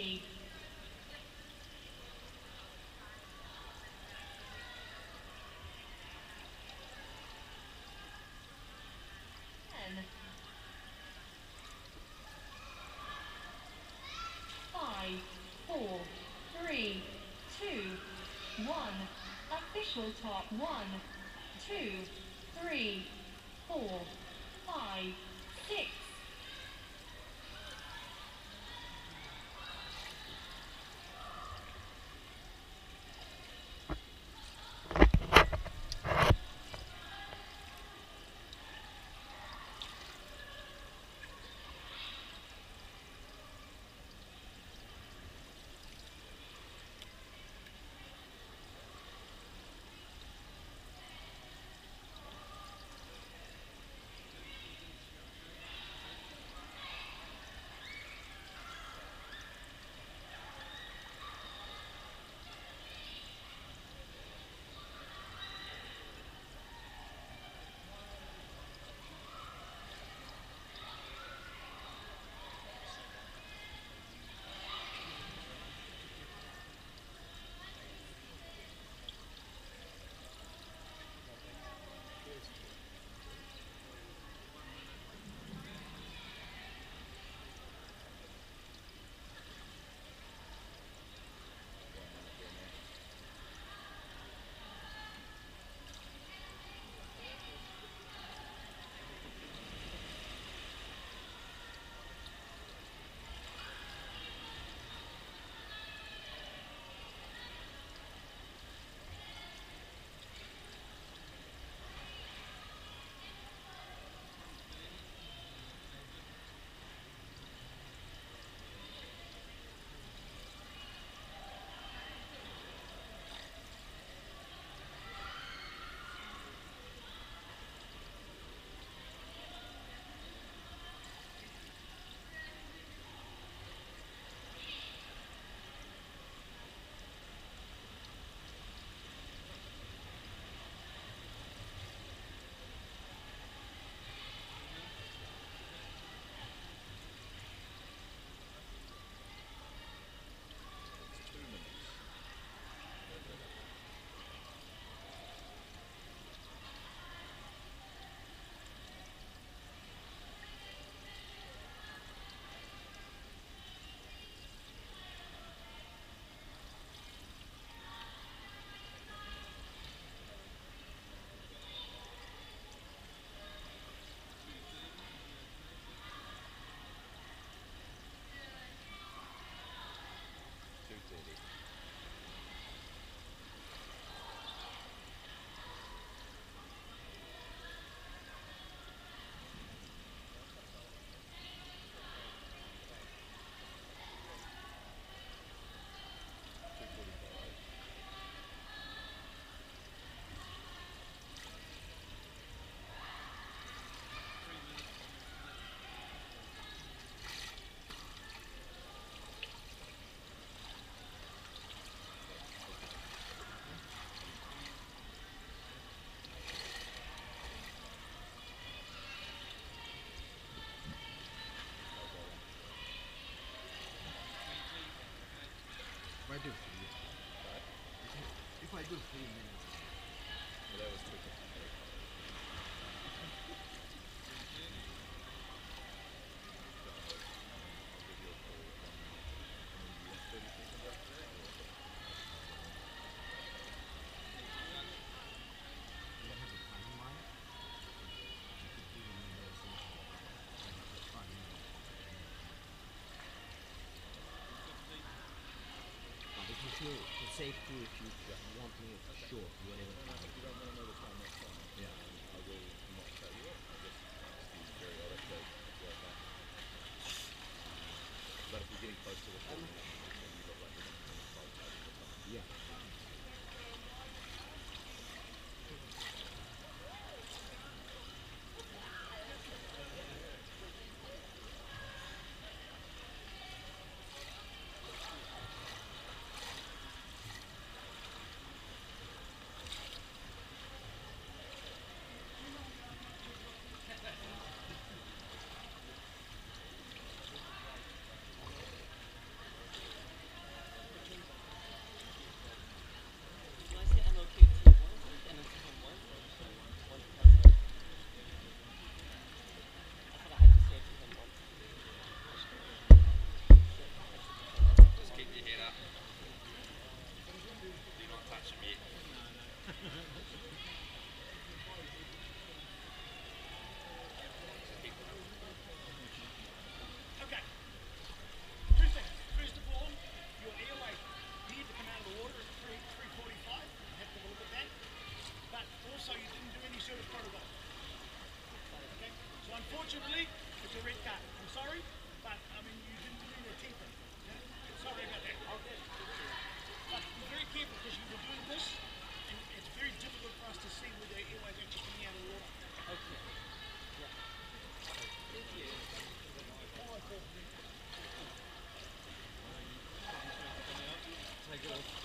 twenty. Ten. Five, four, three, two, one. Official top one, two, three, four, five, six. If I do three, if I do three minutes, Well, that was too complicated. what has a timeline? You could do the numbers in like five minutes. But if you feel it's safe if you want me sure, so you didn't do any surface protocol. Okay? So unfortunately, it's a red card. I'm sorry, but I mean, you didn't do your keeping. Okay? Sorry about that. Okay. But be very careful because you were doing this, and it's very difficult for us to see whether their airways actually coming out of the water. Okay. Yeah. Thank you.